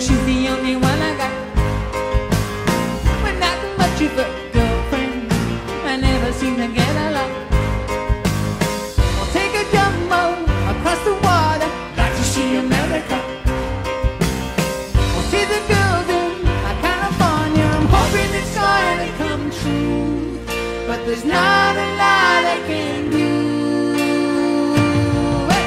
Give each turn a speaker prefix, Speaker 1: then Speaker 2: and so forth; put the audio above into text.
Speaker 1: she's the only one I got. But not much of a girlfriend. I never seem to get along. I'll take a jumbo across the water, like to see America. I'll see the girls in California. I'm hoping it's gonna come true, but there's not a lot I can do. Hey,